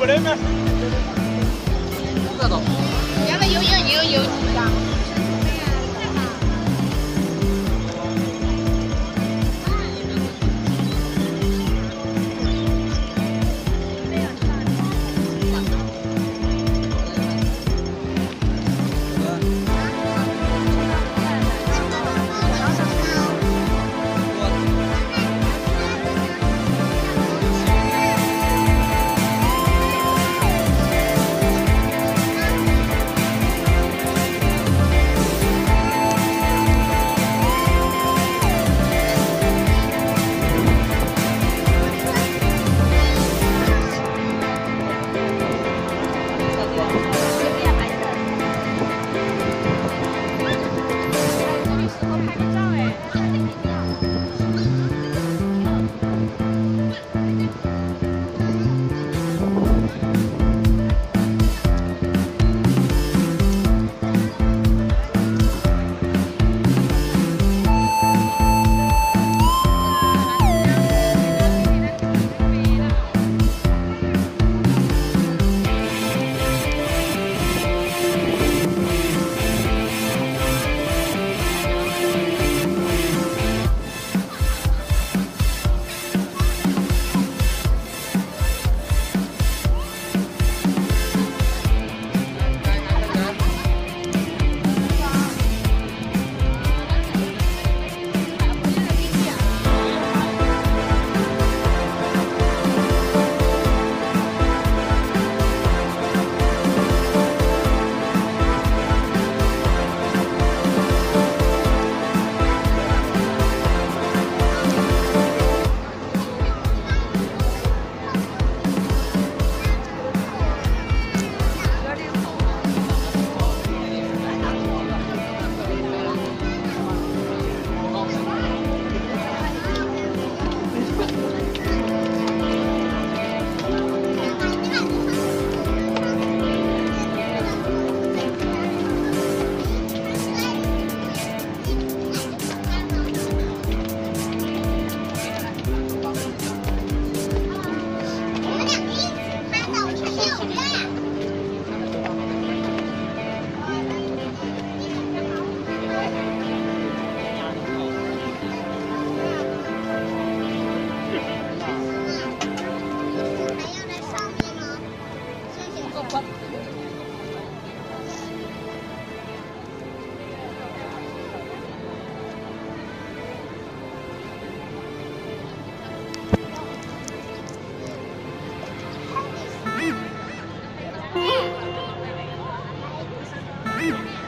problemas. Woo!